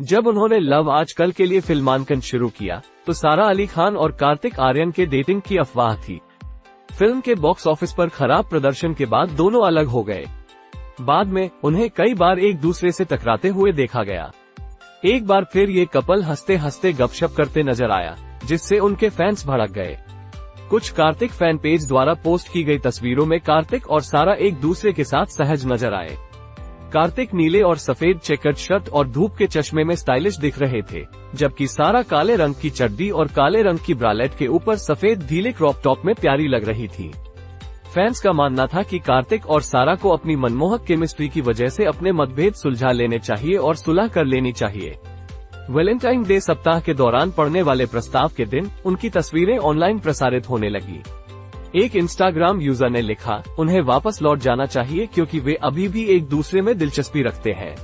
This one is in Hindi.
जब उन्होंने लव आजकल के लिए फिल्मांकन शुरू किया तो सारा अली खान और कार्तिक आर्यन के डेटिंग की अफवाह थी। फ़िल्म के बॉक्स ऑफ़िस पर खराब प्रदर्शन के बाद दोनों अलग हो गए। बाद में, उन्हें कई बार एक दूसरे से टकराते हुए देखा गया। एक बार फिर ये कपल हँसते हँसते गपशप करते नज़र आया, जिससे उनके फैंस भड़क गए। कुछ कार्तिक फ़ैन पेज द्वारा पोस्ट की गई तस्वीरों में कार्तिक और सारा एक दूसरे के साथ सहज नज़र आए। कार्तिक नीले और सफ़ेद चेकर्ड शर्ट और धूप के चश्मे में स्टाइलिश दिख रहे थे, जबकि सारा काले रंग की चड्डी और काले रंग की ब्रालेट के ऊपर सफ़ेद ढीले क्रॉप टॉप में प्यारी लग रही थी। फैंस का मानना था कि कार्तिक और सारा को अपनी मनमोहक केमिस्ट्री की वजह से अपने मतभेद सुलझा लेने चाहिए और सुलह कर लेनी चाहिए। वेलेंटाइन डे सप्ताह के दौरान पड़ने वाले प्रस्ताव के दिन, उनकी तस्वीरें ऑनलाइन प्रसारित होने लगी। एक इंस्टाग्राम यूज़र ने लिखा, उन्हें वापस लौट जाना चाहिए क्योंकि वे अभी भी एक दूसरे में दिलचस्पी रखते हैं।